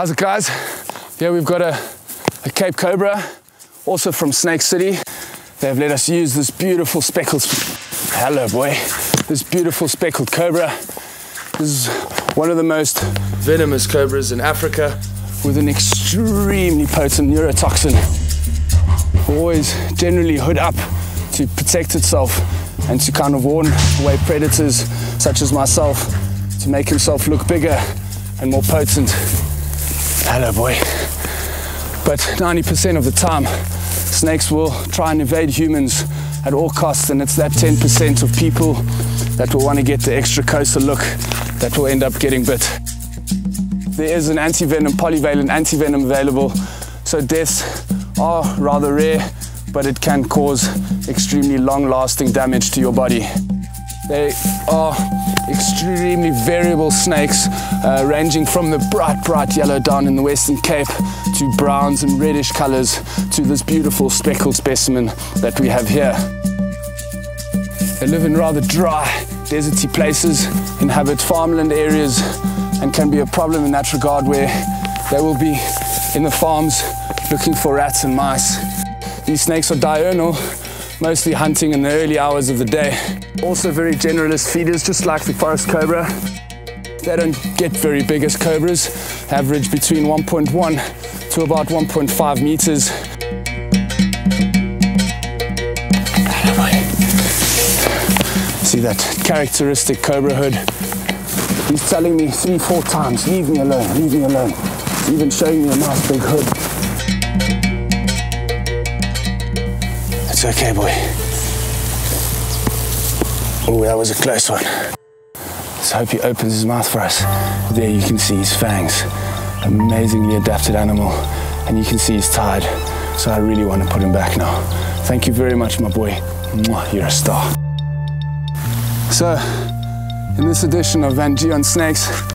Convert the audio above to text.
How's it guys? Here we've got a, a Cape Cobra, also from Snake City. They've let us use this beautiful speckled, hello boy, this beautiful speckled cobra. This is one of the most venomous cobras in Africa with an extremely potent neurotoxin. Always generally hood up to protect itself and to kind of warn away predators such as myself to make himself look bigger and more potent. Hello, boy. But 90% of the time, snakes will try and evade humans at all costs, and it's that 10% of people that will want to get the extra closer look that will end up getting bit. There is an anti-venom, polyvalent anti-venom available, so deaths are rather rare, but it can cause extremely long-lasting damage to your body. They are extremely variable snakes, uh, ranging from the bright, bright yellow down in the Western Cape to browns and reddish colors to this beautiful speckled specimen that we have here. They live in rather dry, deserty places, inhabit farmland areas, and can be a problem in that regard where they will be in the farms looking for rats and mice. These snakes are diurnal, mostly hunting in the early hours of the day. Also very generalist feeders, just like the forest cobra. They don't get very big as cobras, average between 1.1 to about 1.5 meters. See that characteristic cobra hood? He's telling me three, four times, leave me alone, leave me alone. He's even showing me a nice big hood. It's okay, boy. Oh, that was a close one. Let's hope he opens his mouth for us. There you can see his fangs. Amazingly adapted animal. And you can see he's tired. So I really want to put him back now. Thank you very much, my boy. You're a star. So, in this edition of Van on Snakes,